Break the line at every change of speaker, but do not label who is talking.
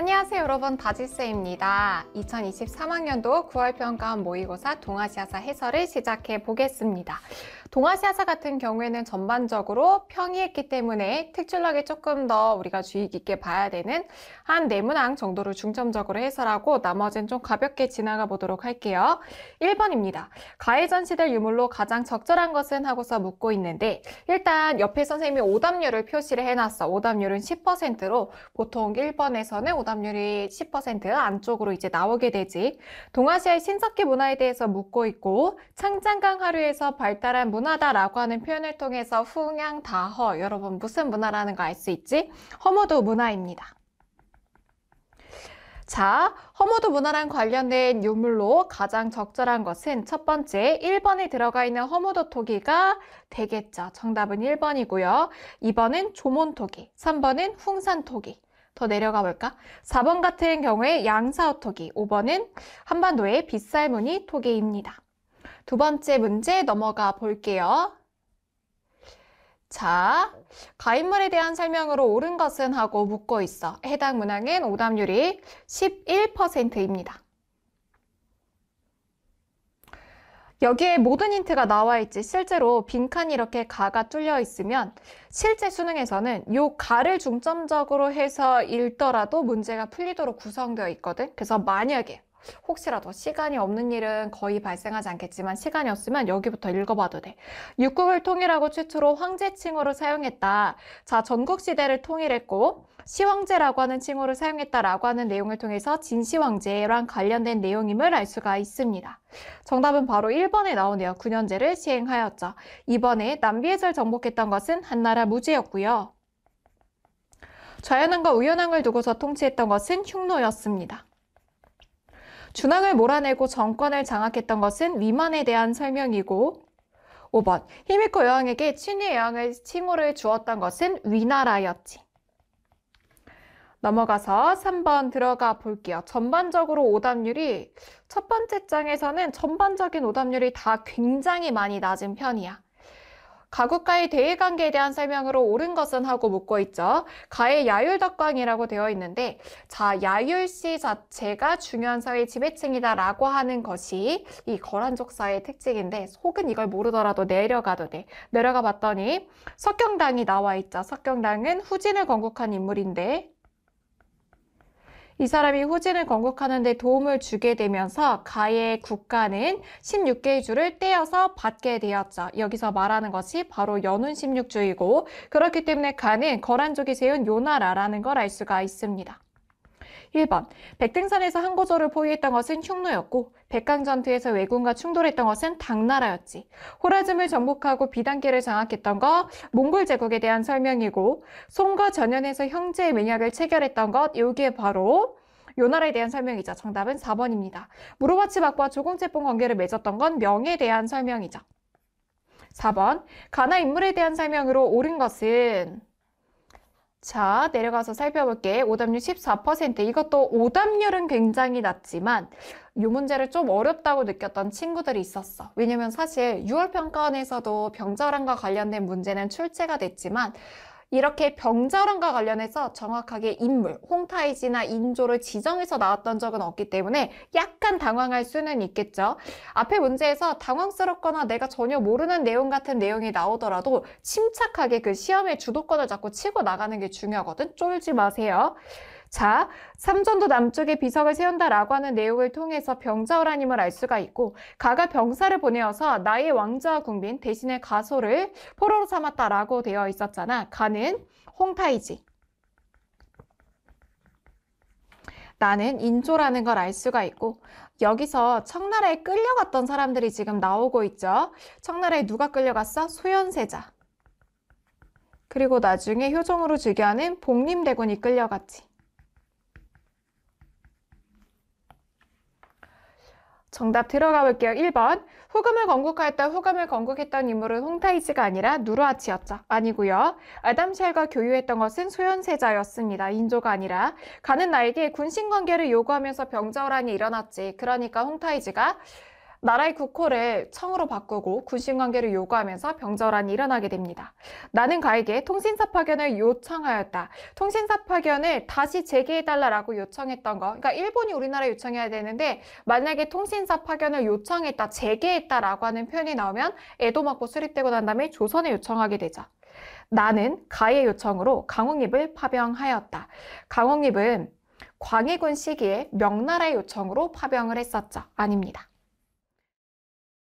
안녕하세요 여러분 다지쌤입니다. 2023학년도 9월 평가원 모의고사 동아시아사 해설을 시작해 보겠습니다. 동아시아사 같은 경우에는 전반적으로 평이했기 때문에 특출나게 조금 더 우리가 주의 깊게 봐야 되는 한 네 문항 정도를 중점적으로 해설하고 나머지는 좀 가볍게 지나가 보도록 할게요. 1번입니다. 가해전 시대 유물로 가장 적절한 것은 하고서 묻고 있는데 일단 옆에 선생님이 오답률을 표시를 해놨어. 오답률은 10%로 보통 1번에서는 오답률이 10% 안쪽으로 이제 나오게 되지. 동아시아의 신석기 문화에 대해서 묻고 있고 창장강 하류에서 발달한 문화 다라고 하는 표현을 통해서 흥양 다허 여러분 무슨 문화라는 거 알 수 있지? 허무도 문화입니다. 자, 허무도 문화랑 관련된 유물로 가장 적절한 것은 첫 번째 1번에 들어가 있는 허무도 토기가 되겠죠. 정답은 1번이고요. 2번은 조몬 토기, 3번은 흥산 토기. 더 내려가 볼까? 4번 같은 경우에 양사오 토기, 5번은 한반도의 빗살무늬 토기입니다. 두 번째 문제 넘어가 볼게요. 자, 가인물에 대한 설명으로 옳은 것은 하고 묻고 있어. 해당 문항은 오답률이 11%입니다. 여기에 모든 힌트가 나와 있지. 실제로 빈칸이 이렇게 가가 뚫려 있으면 실제 수능에서는 이 가를 중점적으로 해서 읽더라도 문제가 풀리도록 구성되어 있거든. 그래서 만약에 혹시라도 시간이 없는 일은 거의 발생하지 않겠지만 시간이 없으면 여기부터 읽어봐도 돼. 육국을 통일하고 최초로 황제 칭호를 사용했다. 자, 전국 시대를 통일했고 시황제라고 하는 칭호를 사용했다라고 하는 내용을 통해서 진시황제랑 관련된 내용임을 알 수가 있습니다. 정답은 바로 1번에 나오네요. 9년제를 시행하였죠. 2번에 남비해설 정복했던 것은 한나라 무제였고요. 자연왕과 우연왕을 두고서 통치했던 것은 흉노였습니다. 준왕을 몰아내고 정권을 장악했던 것은 위만에 대한 설명이고 5번 히미코 여왕에게 친위 여왕의 칭호를 주었던 것은 위나라였지. 넘어가서 3번 들어가 볼게요. 전반적으로 오답률이 첫 번째 장에서는 전반적인 오답률이 다 굉장히 많이 낮은 편이야. 가국과의 대외관계에 대한 설명으로 옳은 것은 하고 묻고 있죠. 가의 야율덕광이라고 되어 있는데 자 야율시 자체가 중요한 사회 지배층이다 라고 하는 것이 이 거란족사의 특징인데 혹은 이걸 모르더라도 내려가도 돼. 내려가 봤더니 석경당이 나와 있죠. 석경당은 후진을 건국한 인물인데 이 사람이 후진을 건국하는 데 도움을 주게 되면서 가의 국가는 16개의 주를 떼어서 받게 되었죠. 여기서 말하는 것이 바로 연운 16주이고 그렇기 때문에 가는 거란족이 세운 요나라라는 걸 알 수가 있습니다. 1번 백등산에서 항고조를 포위했던 것은 흉노였고 백강전투에서 왜군과 충돌했던 것은 당나라였지. 호라즘을 정복하고 비단계를 장악했던 것 몽골 제국에 대한 설명이고 송과 전연에서 형제의 맹약을 체결했던 것 여기에 바로 요나라에 대한 설명이죠. 정답은 4번입니다. 무로바치박과 조공제뽕 관계를 맺었던 건 명에 대한 설명이죠. 4번 가나 인물에 대한 설명으로 옳은 것은 자, 내려가서 살펴볼게. 오답률 14%. 이것도 오답률은 굉장히 낮지만 이 문제를 좀 어렵다고 느꼈던 친구들이 있었어. 왜냐면 사실 6월 평가원에서도 병자란과 관련된 문제는 출제가 됐지만 이렇게 병자론과 관련해서 정확하게 인물, 홍타이지나 인조를 지정해서 나왔던 적은 없기 때문에 약간 당황할 수는 있겠죠. 앞에 문제에서 당황스럽거나 내가 전혀 모르는 내용 같은 내용이 나오더라도 침착하게 그 시험의 주도권을 잡고 치고 나가는 게 중요하거든. 쫄지 마세요. 자, 삼전도 남쪽에 비석을 세운다라고 하는 내용을 통해서 병자호라님을 알 수가 있고 가가 병사를 보내어서 나의 왕자와 국민 대신에 가소를 포로로 삼았다라고 되어 있었잖아. 가는 홍타이지. 나는 인조라는 걸 알 수가 있고 여기서 청나라에 끌려갔던 사람들이 지금 나오고 있죠. 청나라에 누가 끌려갔어? 소현세자. 그리고 나중에 효종으로 즉위하는 복림대군이 끌려갔지. 정답 들어가 볼게요. 1번. 후금을 건국하였다. 후금을 건국했던 인물은 홍타이즈가 아니라 누르아치였죠. 아니고요. 아담쉘과 교유했던 것은 소현세자였습니다. 인조가 아니라. 가는 나에게 군신 관계를 요구하면서 병자호란이 일어났지. 그러니까 홍타이즈가 나라의 국호를 청으로 바꾸고 군신 관계를 요구하면서 병절환이 일어나게 됩니다. 나는 가에게 통신사 파견을 요청하였다. 통신사 파견을 다시 재개해달라고 요청했던 거. 그러니까 일본이 우리나라에 요청해야 되는데 만약에 통신사 파견을 요청했다, 재개했다라고 하는 표현이 나오면 에도 막고 수립되고 난 다음에 조선에 요청하게 되죠. 나는 가의 요청으로 강홍립을 파병하였다. 강홍립은 광해군 시기에 명나라의 요청으로 파병을 했었죠. 아닙니다.